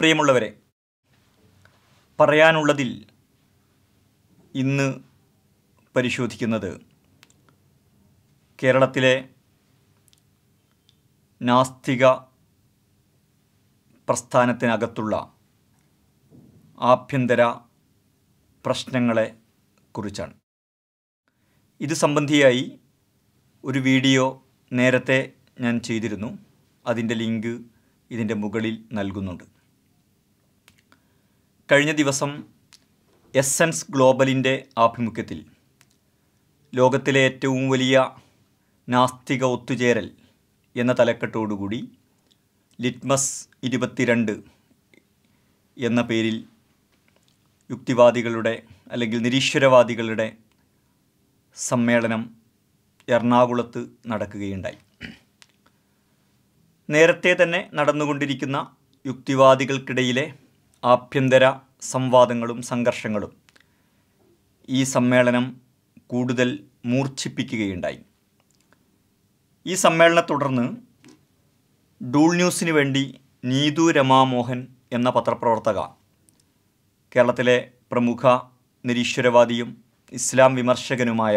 പ്രിയമുള്ളവരെ പറയാനുള്ളതിൽ ഇന്ന് പരിശോധിക്കുന്നത് കേരളത്തിലെ നാസ്തിക പ്രസ്ഥാനത്തിനകത്തുള്ള ആഭ്യന്തര പ്രശ്നങ്ങളെ കുറിച്ചാണ്. ഇത് സംബന്ധിയായി ഒരു വീഡിയോ നേരത്തെ ഞാൻ ചെയ്തിരുന്നു. അതിന്റെ ലിങ്ക് ഇതിന്റെ മുകളിൽ നൽകുന്നുണ്ട്. കഴിഞ്ഞ ദിവസം എസ്സെൻസ് ഗ്ലോബലിന്റെ ആഭിമുഖ്യത്തിൽ ലോകത്തിലെ ഏറ്റവും വലിയ നാസ്തിക ഒത്തുചേരൽ എന്ന തലക്കെട്ടോടുകൂടി ലിറ്റ്മസ് ഇരുപത്തിരണ്ട് എന്ന പേരിൽ യുക്തിവാദികളുടെ അല്ലെങ്കിൽ നിരീശ്വരവാദികളുടെ സമ്മേളനം എറണാകുളത്ത് നടക്കുകയുണ്ടായി. നേരത്തെ തന്നെ നടന്നുകൊണ്ടിരിക്കുന്ന യുക്തിവാദികൾക്കിടയിലെ ആഭ്യന്തര സംവാദങ്ങളും സംഘർഷങ്ങളും ഈ സമ്മേളനം കൂടുതൽ മൂർച്ഛിപ്പിക്കുകയുണ്ടായി. ഈ സമ്മേളനത്തെ തുടർന്ന് ഡൂൾ ന്യൂസിന് വേണ്ടി നീതു രമാമോഹൻ എന്ന പത്രപ്രവർത്തക കേരളത്തിലെ പ്രമുഖ നിരീശ്വരവാദിയും ഇസ്ലാം വിമർശകനുമായ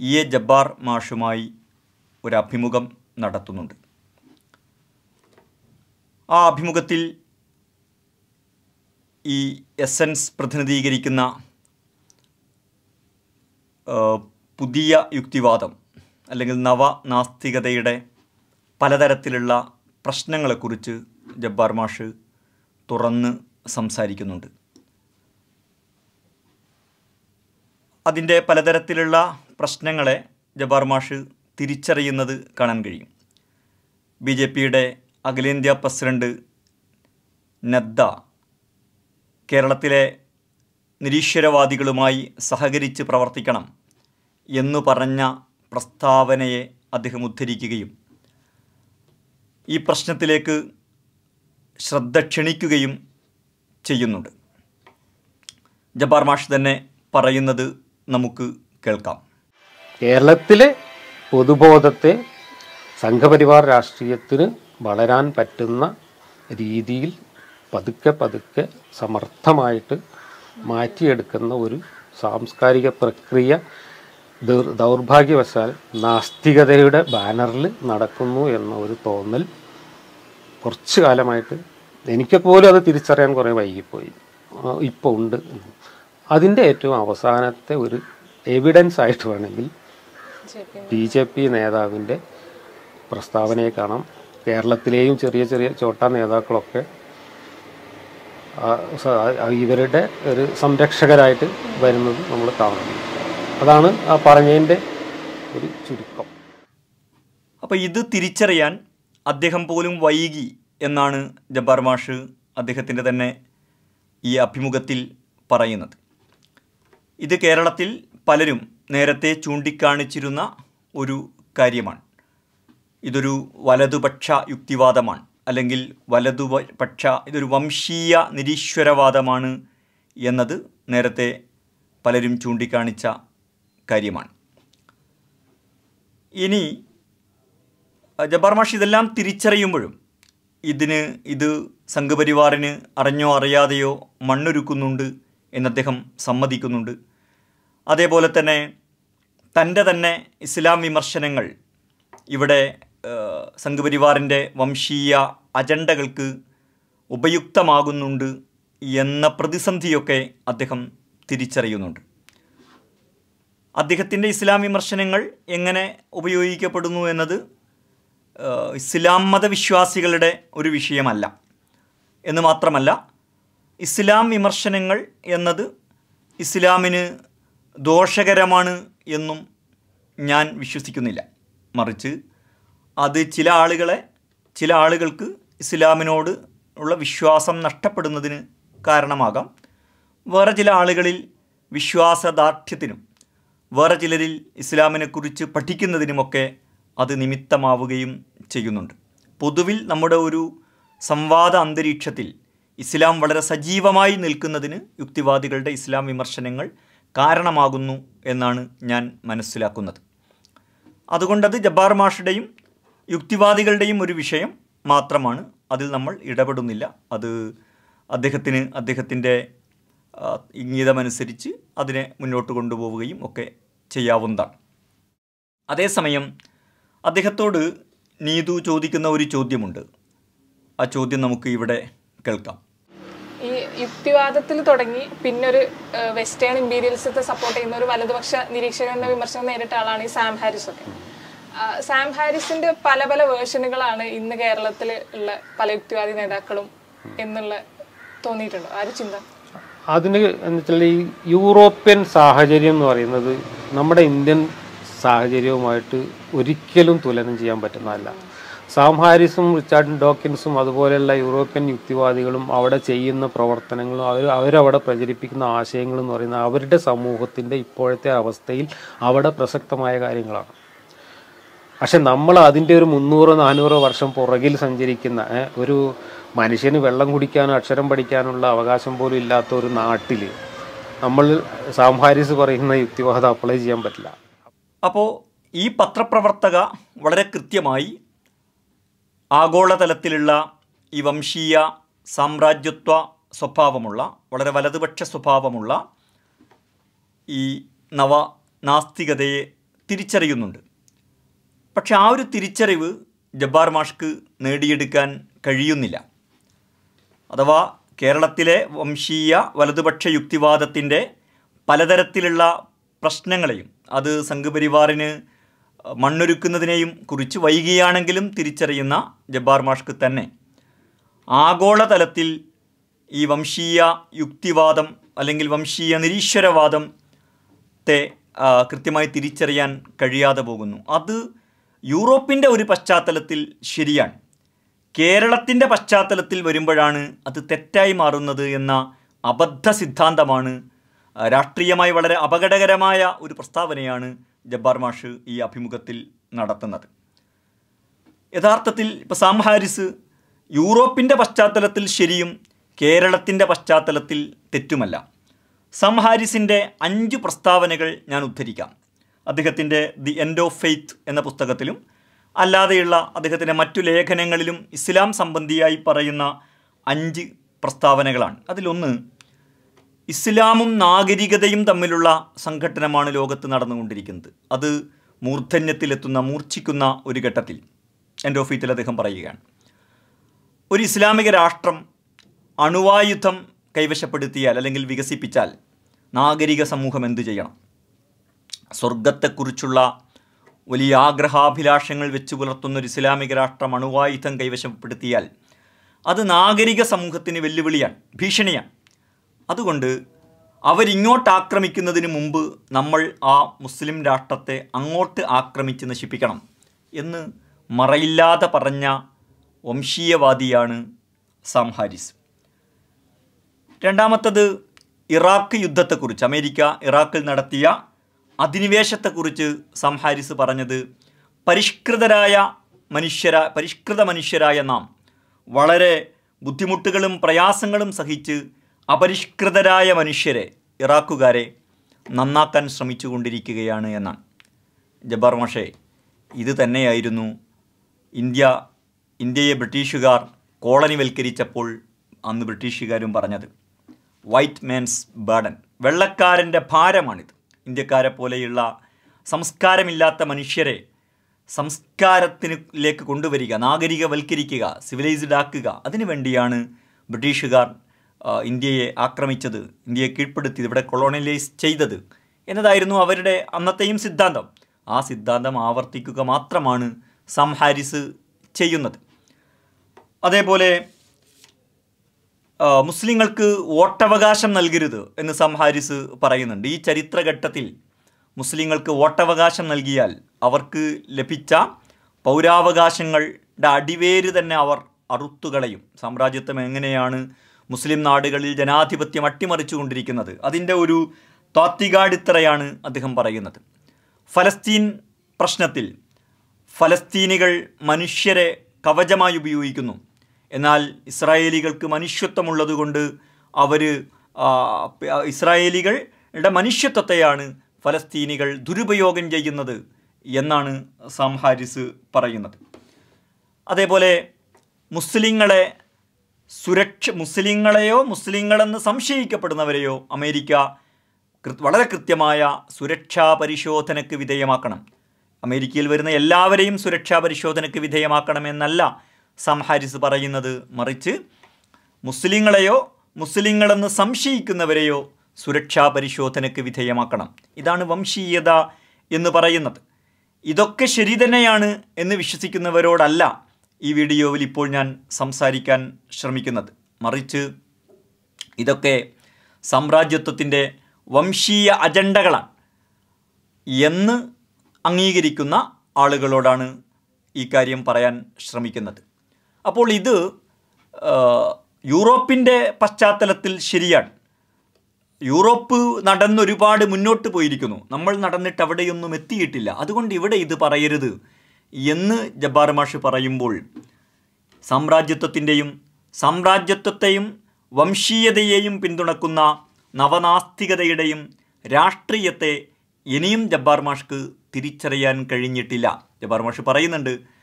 ഇ എ ജബ്ബാർ മാഷുമായി ഒരു അഭിമുഖം നടത്തുന്നുണ്ട്. ആ അഭിമുഖത്തിൽ ഈ എസൻസ് പ്രതിനിധീകരിക്കുന്ന പുതിയ യുക്തിവാദം അല്ലെങ്കിൽ നവ നാസ്തികതയുടെ പലതരത്തിലുള്ള പ്രശ്നങ്ങളെക്കുറിച്ച് ജബ്ബാർ മാഷ് തുറന്ന് സംസാരിക്കുന്നുണ്ട്. അതിന്റെ പലതരത്തിലുള്ള പ്രശ്നങ്ങളെ ജബ്ബാർ മാഷ് തിരിച്ചറിയുന്നത് കാണാൻ കഴിയും. ബി ജെ പിയുടെ അഖിലേന്ത്യാ പ്രസിഡന്റ് നദ്ദ കേരളത്തിലെ നിരീശ്വരവാദികളുമായി സഹകരിച്ച് പ്രവർത്തിക്കണം എന്നു പറഞ്ഞ പ്രസ്താവനയെ അദ്ദേഹം ഉദ്ധരിക്കുകയും ഈ പ്രശ്നത്തിലേക്ക് ശ്രദ്ധ ക്ഷണിക്കുകയും ചെയ്യുന്നുണ്ട്. ജബ്ബാർ മാഷ് തന്നെ പറയുന്നത് നമുക്ക് കേൾക്കാം. കേരളത്തിലെ പൊതുബോധത്തെ സംഘപരിവാർ രാഷ്ട്രീയത്തിന് വളരാൻ പറ്റുന്ന രീതിയിൽ പതുക്കെ പതുക്കെ സമർത്ഥമായിട്ട് മാറ്റിയെടുക്കുന്ന ഒരു സാംസ്കാരിക പ്രക്രിയ ദൗർഭാഗ്യവശാൽ നാസ്തികതയുടെ ബാനറിൽ നടക്കുന്നു എന്ന ഒരു തോന്നൽ കുറച്ച് കാലമായിട്ട് എനിക്ക് പോലും അത് തിരിച്ചറിയാൻ കുറേ വൈകിപ്പോയി. ഇപ്പോൾ ഉണ്ട്. അതിന്റെ ഏറ്റവും അവസാനത്തെ ഒരു എവിഡൻസ് ആയിട്ട് വേണമെങ്കിൽ ബി ജെ പി നേതാവിന്റെ പ്രസ്താവനയെ കാണാം. കേരളത്തിലെയും ചെറിയ ചെറിയ ചോട്ടാ നേതാക്കളൊക്കെ ഇവരുടെ ഒരു സംരക്ഷകരായിട്ട് വരുന്നത് നമ്മൾ കാണുന്നു. അതാണ് ആ പറഞ്ഞതിന്റെ ഒരു ചുരുക്കം. അപ്പോൾ ഇത് തിരിച്ചറിയാൻ അദ്ദേഹം പോലും വൈകി എന്നാണ് ജബ്ബാർ മാഷ് അദ്ദേഹത്തിന്റെ തന്നെ ഈ അഭിമുഖത്തിൽ പറയുന്നത്. ഇത് കേരളത്തിൽ പലരും നേരത്തെ ചൂണ്ടിക്കാണിച്ചിരുന്ന ഒരു കാര്യമാണ്. ഇതൊരു വലതുപക്ഷ യുക്തിവാദമാണ്. അല്ലെങ്കിൽ വലതുപക്ഷ ഇതൊരു വംശീയ നിരീശ്വരവാദമാണ് എന്നത് നേരത്തെ പലരും ചൂണ്ടിക്കാണിച്ച കാര്യമാണ്. ഇനി ജബ്ബാർ ഇതെല്ലാം തിരിച്ചറിയുമ്പോഴും ഇതിന് ഇത് സംഘപരിവാറിന് അറിഞ്ഞോ അറിയാതെയോ മണ്ണൊരുക്കുന്നുണ്ട് എന്ന് അദ്ദേഹം സമ്മതിക്കുന്നുണ്ട്. അതേപോലെ തന്നെ തന്റെ തന്നെ ഇസ്ലാം വിമർശനങ്ങൾ ഇവിടെ സംഘപരിവാറിന്റെ വംശീയ അജണ്ടകൾക്ക് ഉപയുക്തമാകുന്നുണ്ട് എന്ന പ്രതിസന്ധിയൊക്കെ അദ്ദേഹം തിരിച്ചറിയുന്നുണ്ട്. അദ്ദേഹത്തിന്റെ ഇസ്ലാം വിമർശനങ്ങൾ എങ്ങനെ ഉപയോഗിക്കപ്പെടുന്നു എന്നത് ഇസ്ലാം മതവിശ്വാസികളുടെ ഒരു വിഷയമല്ല. എന്ന് മാത്രമല്ല ഇസ്ലാം വിമർശനങ്ങൾ എന്നത് ഇസ്ലാമിന് ദോഷകരമാണ് എന്നും ഞാൻ വിശ്വസിക്കുന്നില്ല. മറിച്ച് അത് ചില ആളുകളെ ചില ആളുകൾക്ക് ഇസ്ലാമിനോട് ഉള്ള വിശ്വാസം നഷ്ടപ്പെടുന്നതിന് കാരണമാകാം. വേറെ ചില ആളുകളിൽ വിശ്വാസദാർഢ്യത്തിനും വേറെ ചിലരിൽ ഇസ്ലാമിനെക്കുറിച്ച് പഠിക്കുന്നതിനുമൊക്കെ അത് നിമിത്തമാവുകയും ചെയ്യുന്നുണ്ട്. പൊതുവിൽ നമ്മുടെ ഒരു സംവാദ അന്തരീക്ഷത്തിൽ ഇസ്ലാം വളരെ സജീവമായി നിൽക്കുന്നതിന് യുക്തിവാദികളുടെ ഇസ്ലാം വിമർശനങ്ങൾ കാരണമാകുന്നു എന്നാണ് ഞാൻ മനസ്സിലാക്കുന്നത്. അതുകൊണ്ടത് ജബ്ബാർ മാഷുടെയും യുക്തിവാദികളുടെയും ഒരു വിഷയം മാത്രമാണ്. അതിൽ നമ്മൾ ഇടപെടുന്നില്ല. അത് അദ്ദേഹത്തിന് അദ്ദേഹത്തിന്റെ ഇംഗീതമനുസരിച്ച് അതിനെ മുന്നോട്ട് കൊണ്ടുപോവുകയും ഒക്കെ ചെയ്യാവുന്നതാണ്. അതേസമയം അദ്ദേഹത്തോട് നീതു ചോദിക്കുന്ന ഒരു ചോദ്യമുണ്ട്. ആ ചോദ്യം നമുക്ക് ഇവിടെ കേൾക്കാം. ഈ യുക്തിവാദത്തിൽ തുടങ്ങി പിന്നെ ഒരു വെസ്റ്റേൺ ഇമ്പീരിയൽസത്തെ സപ്പോർട്ട് ചെയ്യുന്ന ഒരു വലതുപക്ഷ നിരീക്ഷകന്റെ വിമർശനം നേരിട്ട ആളാണ് ഈ സാം ഹാരിസ് ഒക്കെ സാം ഹാരിസിന്റെ പല പല വേർഷനുകളാണ് ഇന്ന് കേരളത്തിൽ ഉള്ള പല യുക്തിവാദി നേതാക്കളും എന്നുള്ള തോന്നിയിട്ടുണ്ടോ? ആ ഒരു ചിന്ത? അതിന് എന്ന് വെച്ചാൽ ഈ യൂറോപ്യൻ സാഹചര്യം എന്ന് പറയുന്നത് നമ്മുടെ ഇന്ത്യൻ സാഹചര്യവുമായിട്ട് ഒരിക്കലും തുലനം ചെയ്യാൻ പറ്റുന്നതല്ല. സാം ഹാരിസും റിച്ചാർഡ് ഡോക്കിൻസും അതുപോലെയുള്ള യൂറോപ്യൻ യുക്തിവാദികളും അവിടെ ചെയ്യുന്ന പ്രവർത്തനങ്ങളും അവർ അവരവിടെ പ്രചരിപ്പിക്കുന്ന ആശയങ്ങളും എന്ന് പറയുന്നത് അവരുടെ സമൂഹത്തിന്റെ ഇപ്പോഴത്തെ അവസ്ഥയിൽ അവിടെ പ്രസക്തമായ കാര്യങ്ങളാണ്. പക്ഷെ നമ്മൾ അതിന്റെ ഒരു മുന്നൂറോ നാനൂറോ വർഷം പുറകിൽ സഞ്ചരിക്കുന്ന ഒരു മനുഷ്യന് വെള്ളം കുടിക്കാനോ അക്ഷരം പഠിക്കാനുള്ള അവകാശം പോലും ഇല്ലാത്ത ഒരു നാട്ടിൽ നമ്മൾ സാംഹാരിസ് പറയുന്ന യുക്തിവാദം അപ്ലൈ ചെയ്യാൻ പറ്റില്ല. അപ്പോൾ ഈ പത്രപ്രവർത്തക വളരെ കൃത്യമായി ആഗോളതലത്തിലുള്ള ഈ വംശീയ സാമ്രാജ്യത്വ സ്വഭാവമുള്ള വളരെ വലതുപക്ഷ സ്വഭാവമുള്ള ഈ നവ നാസ്തികതയെ തിരിച്ചറിയുന്നുണ്ട്. പക്ഷെ ആ ഒരു തിരിച്ചറിവ് ജബ്ബാർ മാഷ്ക്ക് നേടിയെടുക്കാൻ കഴിയുന്നില്ല. അഥവാ കേരളത്തിലെ വംശീയ വലതുപക്ഷ യുക്തിവാദത്തിന്റെ പലതരത്തിലുള്ള പ്രശ്നങ്ങളെയും അത് സംഘപരിവാറിന് മണ്ണൊരുക്കുന്നതിനെയും കുറിച്ച് വൈകിയാണെങ്കിലും തിരിച്ചറിയുന്ന ജബ്ബാർ മാഷ്ക്ക് തന്നെ ആഗോളതലത്തിൽ ഈ വംശീയ യുക്തിവാദം അല്ലെങ്കിൽ വംശീയ നിരീശ്വരവാദത്തെ കൃത്യമായി തിരിച്ചറിയാൻ കഴിയാതെ പോകുന്നു. അത് യൂറോപ്പിന്റെ ഒരു പശ്ചാത്തലത്തിൽ ശരിയാണ്. കേരളത്തിന്റെ പശ്ചാത്തലത്തിൽ വരുമ്പോഴാണ് അത് തെറ്റായി മാറുന്നത് എന്ന അബദ്ധ സിദ്ധാന്തമാണ് രാഷ്ട്രീയമായി വളരെ അപകടകരമായ ഒരു പ്രസ്താവനയാണ് ജബ്ബാർ മാഷ് ഈ അഭിമുഖത്തിൽ നടത്തുന്നത്. യഥാർത്ഥത്തിൽ ഇപ്പോൾ സാം ഹാരിസ് യൂറോപ്പിന്റെ പശ്ചാത്തലത്തിൽ ശരിയും കേരളത്തിന്റെ പശ്ചാത്തലത്തിൽ തെറ്റുമല്ല. സംഹാരിസിന്റെ അഞ്ച് പ്രസ്താവനകൾ ഞാൻ ഉദ്ധരിക്കാം. അദ്ദേഹത്തിന്റെ ദി എൻഡ് ഓഫ് ഫെയ്ത്ത് എന്ന പുസ്തകത്തിലും അല്ലാതെയുള്ള അദ്ദേഹത്തിന്റെ മറ്റു ലേഖനങ്ങളിലും ഇസ്ലാം സംബന്ധിയായി പറയുന്ന അഞ്ച് പ്രസ്താവനകളാണ്. അതിലൊന്ന് ഇസ്ലാമും നാഗരികതയും തമ്മിലുള്ള സംഘടനമാണ് ലോകത്ത് നടന്നുകൊണ്ടിരിക്കുന്നത്. അത് മൂർധന്യത്തിലെത്തുന്ന മൂർച്ഛിക്കുന്ന ഒരു ഘട്ടത്തിൽ. എന്റെ ഓഫീസിൽ അദ്ദേഹം പറയുകയാണ് ഒരു ഇസ്ലാമിക രാഷ്ട്രം അണുവായുധം കൈവശപ്പെടുത്തിയാൽ അല്ലെങ്കിൽ വികസിപ്പിച്ചാൽ നാഗരിക സമൂഹം എന്തു ചെയ്യണം? സ്വർഗത്തെക്കുറിച്ചുള്ള വലിയ ആഗ്രഹാഭിലാഷങ്ങൾ വെച്ച് പുലർത്തുന്ന ഒരു ഇസ്ലാമിക രാഷ്ട്രം അണുവായുധം കൈവശപ്പെടുത്തിയാൽ അത് നാഗരിക സമൂഹത്തിന് വെല്ലുവിളിയാണ് ഭീഷണിയാണ്. അതുകൊണ്ട് അവരിങ്ങോട്ട് ആക്രമിക്കുന്നതിന് മുമ്പ് നമ്മൾ ആ മുസ്ലിം രാഷ്ട്രത്തെ അങ്ങോട്ട് ആക്രമിച്ച് നശിപ്പിക്കണം എന്ന് മറയില്ലാതെ പറഞ്ഞ വംശീയവാദിയാണ് സാം ഹാരിസ്. രണ്ടാമത്തത് ഇറാഖ് യുദ്ധത്തെക്കുറിച്ച് അമേരിക്ക ഇറാഖിൽ നടത്തിയ അധിനിവേശത്തെക്കുറിച്ച് സംഹാരിസ് പറഞ്ഞത് പരിഷ്കൃതരായ മനുഷ്യര പരിഷ്കൃത മനുഷ്യരായ നാം വളരെ ബുദ്ധിമുട്ടുകളും പ്രയാസങ്ങളും സഹിച്ച് അപരിഷ്കൃതരായ മനുഷ്യരെ ഇറാഖുകാരെ നന്നാക്കാൻ ശ്രമിച്ചുകൊണ്ടിരിക്കുകയാണ് എന്നാണ്. ജബ്ബാർ മഷേ ഇത് തന്നെയായിരുന്നു ഇന്ത്യ ഇന്ത്യയെ ബ്രിട്ടീഷുകാർ കോളനിവൽക്കരിച്ചപ്പോൾ അന്ന് ബ്രിട്ടീഷുകാരും പറഞ്ഞത്. വൈറ്റ് മാൻസ് ബേഡൻ വെള്ളക്കാരന്റെ ഭാരമാണിത്. ഇന്ത്യക്കാരെ പോലെയുള്ള സംസ്കാരമില്ലാത്ത മനുഷ്യരെ സംസ്കാരത്തിലേക്ക് കൊണ്ടുവരിക നാഗരികവൽക്കരിക്കുക സിവിലൈസ്ഡ് ആക്കുക. അതിനു വേണ്ടിയാണ് ബ്രിട്ടീഷുകാർ ഇന്ത്യയെ ആക്രമിച്ചത് ഇന്ത്യയെ കീഴ്പ്പെടുത്തിയത് ഇവിടെ കൊളോണിയലൈസ് ചെയ്തത്. എന്നതായിരുന്നു അവരുടെ അന്നത്തെയും സിദ്ധാന്തം. ആ സിദ്ധാന്തം ആവർത്തിക്കുക മാത്രമാണ് സംഹാരിസ് ചെയ്യുന്നത്. അതേപോലെ മുസ്ലിങ്ങൾക്ക് വോട്ടവകാശം നൽകരുത് എന്ന് സംഹാരിസ് പറയുന്നുണ്ട്. ഈ ചരിത്രഘട്ടത്തിൽ മുസ്ലിങ്ങൾക്ക് വോട്ടവകാശം നൽകിയാൽ അവർക്ക് ലഭിച്ച പൗരാവകാശങ്ങളുടെ അടിവേര് തന്നെ അവർ അറുത്തുകളയും സാമ്രാജ്യത്വം എങ്ങനെയാണ് മുസ്ലിം നാടുകളിൽ ജനാധിപത്യം അട്ടിമറിച്ചു കൊണ്ടിരിക്കുന്നത് അതിന്റെ ഒരു താത്വികാടിത്തറയാണ് അദ്ദേഹം പറയുന്നത്. ഫലസ്തീൻ പ്രശ്നത്തിൽ ഫലസ്തീനികൾ മനുഷ്യരെ കവചമായി ഉപയോഗിക്കുന്നു. എന്നാൽ ഇസ്രായേലികൾക്ക് മനുഷ്യത്വമുള്ളതുകൊണ്ട് അവർ ഇസ്രായേലികളുടെ മനുഷ്യത്വത്തെയാണ് ഫലസ്തീനികൾ ദുരുപയോഗം ചെയ്യുന്നത് എന്നാണ് സാം ഹാരിസ് പറയുന്നത്. അതേപോലെ മുസ്ലിങ്ങളെ സുരക്ഷ മുസ്ലിങ്ങളെയോ മുസ്ലിങ്ങളെന്ന് സംശയിക്കപ്പെടുന്നവരെയോ അമേരിക്ക വളരെ കൃത്യമായ സുരക്ഷാ പരിശോധനയ്ക്ക് വിധേയമാക്കണം. അമേരിക്കയിൽ വരുന്ന എല്ലാവരെയും സുരക്ഷാ പരിശോധനയ്ക്ക് വിധേയമാക്കണമെന്നല്ല സം ഹാരിസ് പറയുന്നത് മറിച്ച് മുസ്ലിങ്ങളെയോ മുസ്ലിങ്ങളെന്ന് സംശയിക്കുന്നവരെയോ സുരക്ഷാ പരിശോധനയ്ക്ക് വിധേയമാക്കണം. ഇതാണ് വംശീയത എന്ന് പറയുന്നത്. ഇതൊക്കെ ശരി തന്നെയാണ് എന്ന് വിശ്വസിക്കുന്നവരോടല്ല ഈ വീഡിയോയിൽ ഇപ്പോൾ ഞാൻ സംസാരിക്കാൻ ശ്രമിക്കുന്നത്. മറിച്ച് ഇതൊക്കെ സാമ്രാജ്യത്വത്തിന്റെ വംശീയ അജണ്ടകളാണ് എന്ന് അംഗീകരിക്കുന്ന ആളുകളോടാണ് ഈ കാര്യം പറയാൻ ശ്രമിക്കുന്നത്. അപ്പോൾ ഇത് യൂറോപ്പിന്റെ പശ്ചാത്തലത്തിൽ ശരിയാണ്. യൂറോപ്പ് നടന്നൊരുപാട് മുന്നോട്ട് പോയിരിക്കുന്നു. നമ്മൾ നടന്നിട്ട് അവിടെയൊന്നും എത്തിയിട്ടില്ല. അതുകൊണ്ട് ഇവിടെ ഇത് പറയരുത് എന്ന് ജബ്ബാർ മാഷ് പറയുമ്പോൾ സാമ്രാജ്യത്വത്തിന്റെയും സാമ്രാജ്യത്വത്തെയും വംശീയതയെയും പിന്തുണക്കുന്ന നവനാസ്തികതയുടെയും രാഷ്ട്രീയത്തെ ഇനിയും ജബ്ബാർ മാഷ്ക്ക് തിരിച്ചറിയാൻ കഴിഞ്ഞിട്ടില്ല. ജബ്ബാർ മാഷ് പറയുന്നുണ്ട്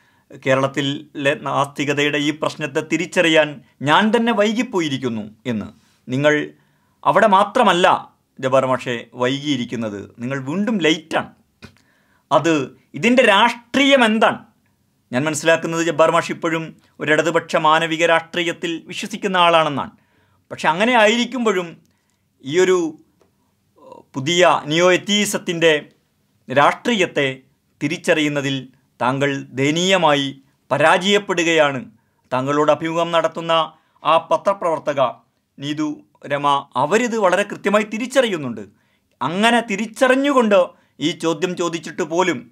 കേരളത്തിലെ നാസ്തികതയുടെ ഈ പ്രശ്നത്തെ തിരിച്ചറിയാൻ ഞാൻ തന്നെ വൈകിപ്പോയിരിക്കുന്നു എന്ന്. നിങ്ങൾ അവിടെ മാത്രമല്ല ജബ്ബാർ മാഷെ വൈകിയിരിക്കുന്നത്. നിങ്ങൾ വീണ്ടും ലേറ്റാണ്. അത് ഇതിന്റെ രാഷ്ട്രീയം എന്താണ്? ഞാൻ മനസ്സിലാക്കുന്നത് ജബ്ബാർ മാഷ് ഇപ്പോഴും ഒരു ഇടതുപക്ഷ മാനവിക രാഷ്ട്രീയത്തിൽ വിശ്വസിക്കുന്ന ആളാണെന്നാണ്. പക്ഷെ അങ്ങനെ ആയിരിക്കുമ്പോഴും ഈയൊരു പുതിയ നിയോ എത്തീസത്തിന്റെ രാഷ്ട്രീയത്തെ തിരിച്ചറിയുന്നതിൽ താങ്കൾ ദയനീയമായി പരാജയപ്പെടുകയാണ്. താങ്കളോട് അഭിമുഖം നടത്തുന്ന ആ പത്രപ്രവർത്തക നീതു രമ അവരിത് വളരെ കൃത്യമായി തിരിച്ചറിയുന്നുണ്ട്. അങ്ങനെ തിരിച്ചറിഞ്ഞുകൊണ്ട് ഈ ചോദ്യം ചോദിച്ചിട്ട് പോലും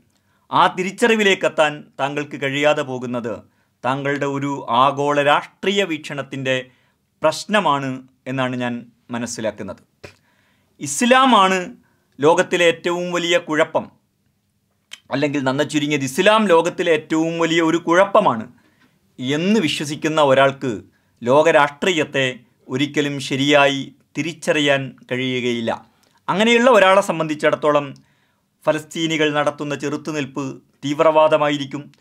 ആ തിരിച്ചറിവിലേക്കെത്താൻ താങ്കൾക്ക് കഴിയാതെ പോകുന്നത് താങ്കളുടെ ഒരു ആഗോള രാഷ്ട്രീയ വീക്ഷണത്തിന്റെ പ്രശ്നമാണ് എന്നാണ് ഞാൻ മനസ്സിലാക്കുന്നത്. ഇസ്ലാമാണ് ലോകത്തിലെ ഏറ്റവും വലിയ കുഴപ്പം. അല്ലെങ്കിൽ നന്ന ചുരുങ്ങിയത് ഇസ്ലാം ലോകത്തിലെ ഏറ്റവും വലിയ ഒരു കുഴപ്പമാണ് എന്ന് വിശ്വസിക്കുന്ന ഒരാൾക്ക് ലോകരാഷ്ട്രീയത്തെ ഒരിക്കലും ശരിയായി തിരിച്ചറിയാൻ കഴിയുകയില്ല. അങ്ങനെയുള്ള ഒരാളെ സംബന്ധിച്ചിടത്തോളം ഫലസ്തീനികൾ നടത്തുന്ന ചെറുത്തുനിൽപ്പ് തീവ്രവാദമായിരിക്കും.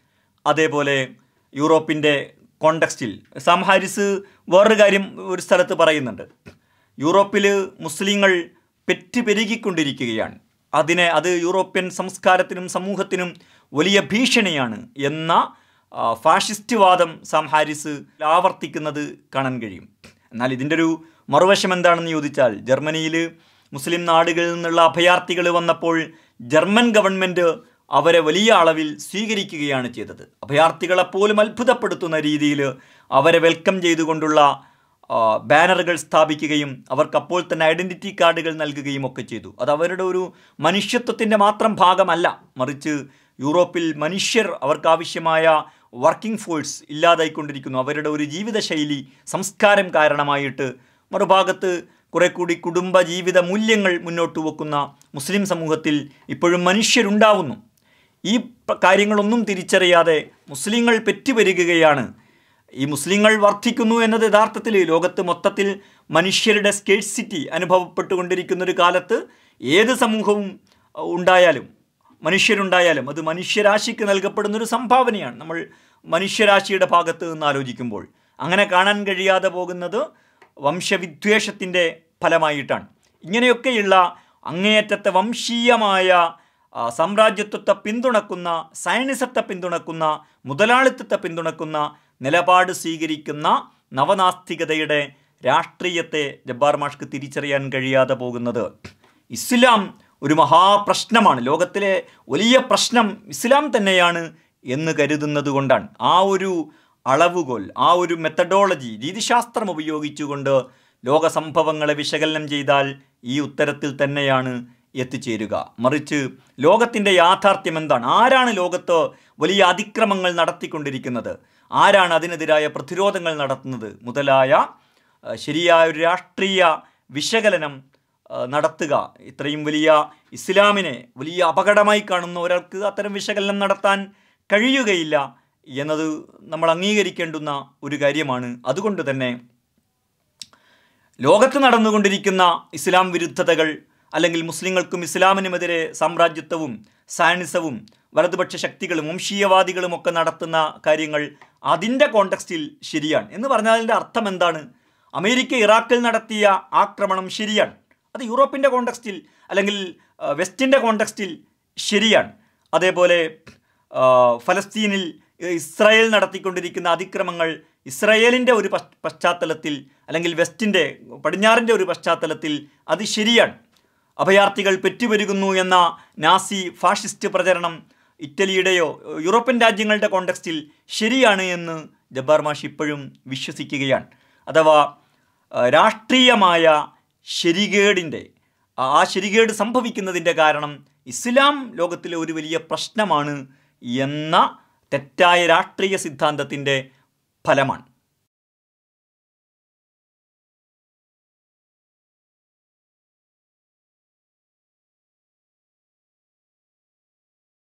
അതേപോലെ യൂറോപ്പിന്റെ കോണ്ടക്സ്റ്റിൽ സാം ഹാരിസ് വേറൊരു കാര്യം ഒരു സ്ഥലത്ത് പറയുന്നുണ്ട്. യൂറോപ്പിൽ മുസ്ലിങ്ങൾ പെറ്റ് പെരുകിക്കൊണ്ടിരിക്കുകയാണ്. അതിനെ അത് യൂറോപ്യൻ സംസ്കാരത്തിനും സമൂഹത്തിനും വലിയ ഭീഷണിയാണ് എന്ന ഫാഷിസ്റ്റ് വാദം സാം ഹാരിസ് ആവർത്തിക്കുന്നത് കാണാൻ കഴിയും. എന്നാൽ ഇതിന്റെ ഒരു മറുവശം എന്താണെന്ന് ചോദിച്ചാൽ ജർമ്മനിയിൽ മുസ്ലിം നാടുകളിൽ നിന്നുള്ള അഭയാർത്ഥികൾ വന്നപ്പോൾ ജർമ്മൻ ഗവൺമെന്റ് അവരെ വലിയ അളവിൽ സ്വീകരിക്കുകയാണ് ചെയ്തത്. അഭയാർത്ഥികളെപ്പോലും അത്ഭുതപ്പെടുത്തുന്ന രീതിയിൽ അവരെ വെൽക്കം ചെയ്തുകൊണ്ടുള്ള ബാനറുകൾ സ്ഥാപിക്കുകയും അവർക്ക് അപ്പോൾ തന്നെ ഐഡന്റിറ്റി കാർഡുകൾ നൽകുകയും ഒക്കെ ചെയ്തു. അത് അവരുടെ ഒരു മനുഷ്യത്വത്തിന്റെ മാത്രം ഭാഗമല്ല. മറിച്ച് യൂറോപ്പിൽ മനുഷ്യർ അവർക്കാവശ്യമായ വർക്കിംഗ് ഫോഴ്സ് ഇല്ലാതായിക്കൊണ്ടിരിക്കുന്നു. അവരുടെ ഒരു ജീവിതശൈലി സംസ്കാരം കാരണമായിട്ട് മറുഭാഗത്ത് കുറെ കൂടി കുടുംബ ജീവിത മൂല്യങ്ങൾ മുന്നോട്ട് വെക്കുന്ന മുസ്ലിം സമൂഹത്തിൽ ഇപ്പോഴും മനുഷ്യരുണ്ടാവുന്നു. ഈ കാര്യങ്ങളൊന്നും തിരിച്ചറിയാതെ മുസ്ലിങ്ങൾ പെറ്റുപെരുകുകയാണ് ഈ മുസ്ലിങ്ങൾ വർദ്ധിക്കുന്നു എന്നത് യഥാർത്ഥത്തിൽ ലോകത്ത് മൊത്തത്തിൽ മനുഷ്യരുടെ സ്കേഴ്സിറ്റി അനുഭവപ്പെട്ടുകൊണ്ടിരിക്കുന്ന ഒരു കാലത്ത് ഏത് സമൂഹവും ഉണ്ടായാലും മനുഷ്യരുണ്ടായാലും അത് മനുഷ്യരാശിക്ക് നൽകപ്പെടുന്ന ഒരു സംഭാവനയാണ്. നമ്മൾ മനുഷ്യരാശിയുടെ ഭാഗത്ത് നിന്ന് ആലോചിക്കുമ്പോൾ അങ്ങനെ കാണാൻ കഴിയാതെ പോകുന്നത് വംശവിദ്വേഷത്തിന്റെ ഫലമായിട്ടാണ്. ഇങ്ങനെയൊക്കെയുള്ള അങ്ങേയറ്റത്തെ വംശീയമായ സാമ്രാജ്യത്വത്തെ പിന്തുണക്കുന്ന സയനിസത്തെ പിന്തുണക്കുന്ന മുതലാളിത്തത്തെ പിന്തുണക്കുന്ന നിലപാട് സ്വീകരിക്കുന്ന നവനാസ്തികതയുടെ രാഷ്ട്രീയത്തെ ജബ്ബാർ മാഷ്ക്ക് തിരിച്ചറിയാൻ കഴിയാതെ പോകുന്നത്. ഇസ്ലാം ഒരു മഹാപ്രശ്നമാണ്. ലോകത്തിലെ വലിയ പ്രശ്നം ഇസ്ലാം തന്നെയാണ് എന്ന് കരുതുന്നത് കൊണ്ടാണ്. ആ ഒരു അളവുകോൽ ആ ഒരു മെത്തഡോളജി രീതിശാസ്ത്രം ഉപയോഗിച്ചുകൊണ്ട് ലോകസംഭവങ്ങളെ വിശകലനം ചെയ്താൽ ഈ ഉത്തരത്തിൽ തന്നെയാണ് എത്തിച്ചേരുക. മറിച്ച് ലോകത്തിന്റെ യാഥാർത്ഥ്യം എന്താണ് ആരാണ് ലോകത്ത് വലിയ അതിക്രമങ്ങൾ നടത്തിക്കൊണ്ടിരിക്കുന്നത്? ആരാണ് അതിനെതിരായ പ്രതിരോധങ്ങൾ നടത്തുന്നത്? മുതലായ ശരിയായ ഒരു രാഷ്ട്രീയ വിശകലനം നടത്തുക. ഇത്രയും വലിയ ഇസ്ലാമിനെ വലിയ അപകടമായി കാണുന്ന ഒരാൾക്ക് അത്തരം വിശകലനം നടത്താൻ കഴിയുകയില്ല എന്നത് നമ്മൾ അംഗീകരിക്കേണ്ടുന്ന ഒരു കാര്യമാണ്. അതുകൊണ്ട് തന്നെ ലോകത്ത് നടന്നുകൊണ്ടിരിക്കുന്ന ഇസ്ലാം വിരുദ്ധതകൾ അല്ലെങ്കിൽ മുസ്ലിങ്ങൾക്കും ഇസ്ലാമിനുമെതിരെ സാമ്രാജ്യത്വവും സയനിസവും വലതുപക്ഷ ശക്തികളും വംശീയവാദികളും ഒക്കെ നടത്തുന്ന കാര്യങ്ങൾ അതിന്റെ കോണ്ടക്സ്റ്റിൽ ശരിയാണ്. എന്ന് പറഞ്ഞാൽ അതിന്റെ അർത്ഥം എന്താണ്? അമേരിക്ക ഇറാഖിൽ നടത്തിയ ആക്രമണം ശരിയാണ്. അത് യൂറോപ്പിന്റെ കോണ്ടക്സ്റ്റിൽ അല്ലെങ്കിൽ വെസ്റ്റിന്റെ കോണ്ടക്സ്റ്റിൽ ശരിയാണ്. അതേപോലെ ഫലസ്തീനിൽ ഇസ്രായേൽ നടത്തിക്കൊണ്ടിരിക്കുന്ന അതിക്രമങ്ങൾ ഇസ്രായേലിന്റെ ഒരു പശ്ചാത്തലത്തിൽ അല്ലെങ്കിൽ വെസ്റ്റിന്റെ പടിഞ്ഞാറിന്റെ ഒരു പശ്ചാത്തലത്തിൽ അത് ശരിയാണ്. അഭയാർത്ഥികൾ പെറ്റുപെരുകുന്നു എന്ന നാസി ഫാഷിസ്റ്റ് പ്രചരണം ഇറ്റലിയുടെയോ യൂറോപ്യൻ രാജ്യങ്ങളുടെ കോണ്ടക്സ്റ്റിൽ ശരിയാണ് എന്ന് ജബ്ബാർ മാഷ് ഇപ്പോഴും വിശ്വസിക്കുകയാണ്. അഥവാ രാഷ്ട്രീയമായ ശരികേടിന്റെ ആ- ശരികേട് സംഭവിക്കുന്നതിന്റെ കാരണം ഇസ്ലാം ലോകത്തിലെ ഒരു വലിയ പ്രശ്നമാണ് എന്ന തെറ്റായ രാഷ്ട്രീയ സിദ്ധാന്തത്തിന്റെ ഫലമാണ്.